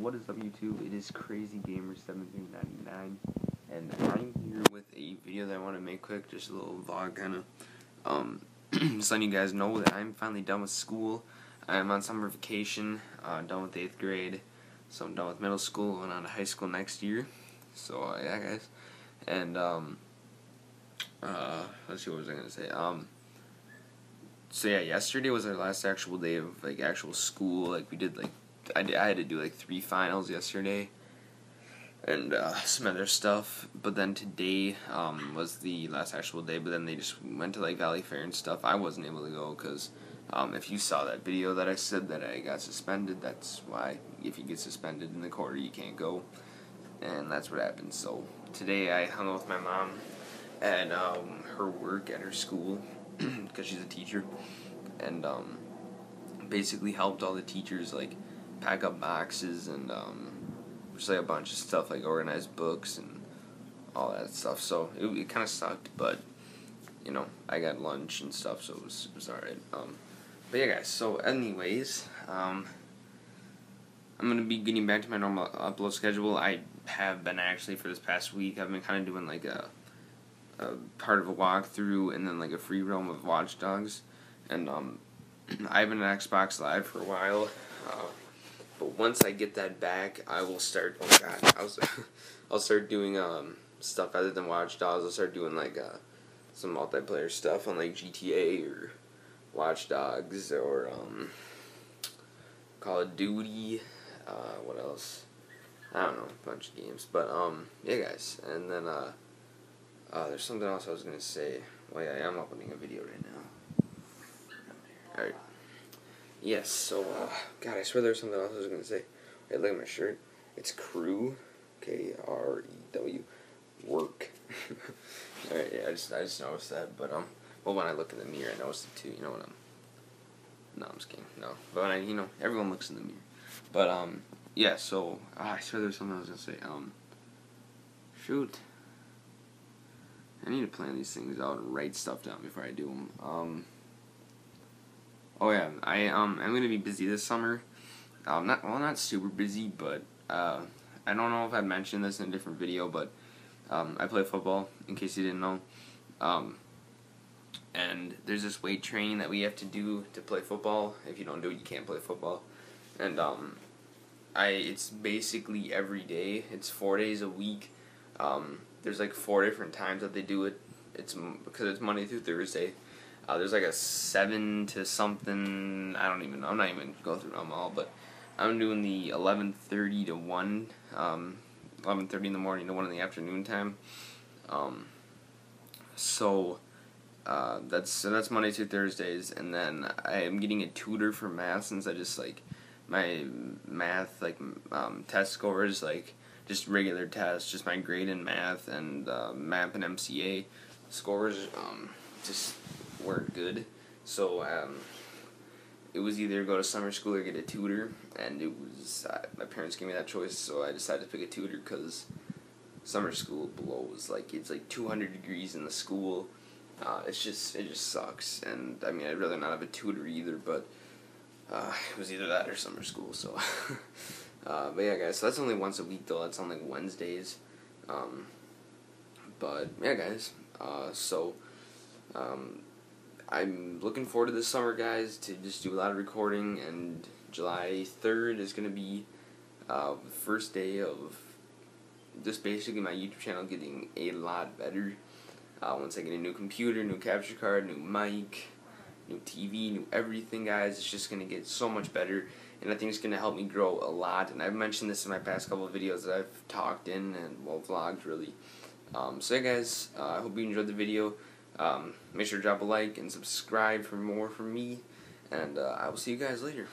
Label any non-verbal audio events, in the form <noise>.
What is up YouTube? It is Crazy Gamer 7399 and I'm here with a video that I want to make quick, just a little vlog kind of um <clears throat> just letting you guys know that I'm finally done with school. I'm on summer vacation, uh, done with 8th grade. So I'm done with middle school and on to high school next year. So uh, yeah guys. And um uh let's see what was I gonna say. Um so yeah, yesterday was our last actual day of like actual school. Like we did like I, I had to do like three finals yesterday and uh, some other stuff. But then today um, was the last actual day. But then they just went to like Valleyfair and stuff. I wasn't able to go because um, if you saw that video that I said that I got suspended, that's why. If you get suspended in the quarter, you can't go, and that's what happened. So today I hung out with my mom at um, her work at her school <clears throat> because she's a teacher, and um, basically helped all the teachers like pack up boxes and um, just like a bunch of stuff like organized books and all that stuff. So it, it kind of sucked, but you know I got lunch and stuff, so it was, it was alright. Um, but yeah, guys. So anyways, um, I'm gonna be getting back to my normal upload schedule. I have been actually for this past week. I've been kind of doing like a, a part of a walkthrough and then like a free roam of Watch Dogs, and um, I've been on Xbox Live for a while. Uh, but once I get that back, I will start. Oh God, I'll <laughs> I'll start doing um stuff other than Watch Dogs. I'll start doing like uh, some multiplayer stuff on like GTA or Watch Dogs or um Call of Duty. Uh, what else? I don't know, a bunch of games. But um, yeah, guys, and then uh, uh, there's something else I was gonna say. Well, yeah, I am uploading a video right now. All right. Yes, so, uh, God, I swear there's something else I was going to say. Wait, look at my shirt. It's Crew, K-R-E-W, work. <laughs> Alright, yeah, I just, I just noticed that, but, um, well, when I look in the mirror, I noticed it too, you know what I'm, no, I'm just kidding, no, but I, you know, everyone looks in the mirror, but, um, yeah, so, ah, I swear there's something I was going to say, um, shoot, I need to plan these things out and write stuff down before I do them, um, Oh yeah, I um I'm gonna be busy this summer. Um, not well, not super busy, but uh, I don't know if I mentioned this in a different video, but um, I play football. In case you didn't know, um, and there's this weight training that we have to do to play football. If you don't do it, you can't play football. And um, I it's basically every day. It's four days a week. Um, there's like four different times that they do it. It's because it's Monday through Thursday. Uh, there's like a seven to something. I don't even. know. I'm not even going through them all, but I'm doing the 11:30 to one, um, 11:30 in the morning to one in the afternoon time. Um, so uh, that's so that's Monday through Thursdays, and then I am getting a tutor for math since I just like my math like um, test scores like just regular tests, just my grade in math and uh, MAP and MCA scores. Um, just weren't good. So um, it was either go to summer school or get a tutor, and it was uh, my parents gave me that choice, so I decided to pick a tutor because summer school blows. Like it's like 200 degrees in the school. Uh, it's just it just sucks, and I mean I'd rather not have a tutor either, but uh, it was either that or summer school. So, <laughs> uh, but yeah, guys, so that's only once a week though. That's on like Wednesdays. Um, but yeah, guys. Uh, so um, I'm looking forward to this summer, guys, to just do a lot of recording, and July 3rd is going to be uh, the first day of just basically my YouTube channel getting a lot better. Uh, once I get a new computer, new capture card, new mic, new TV, new everything, guys, it's just going to get so much better, and I think it's going to help me grow a lot, and I've mentioned this in my past couple of videos that I've talked in, and, well, vlogged, really. Um, so, yeah, guys, uh, I hope you enjoyed the video. Um, make sure to drop a like and subscribe for more from me. And uh, I will see you guys later.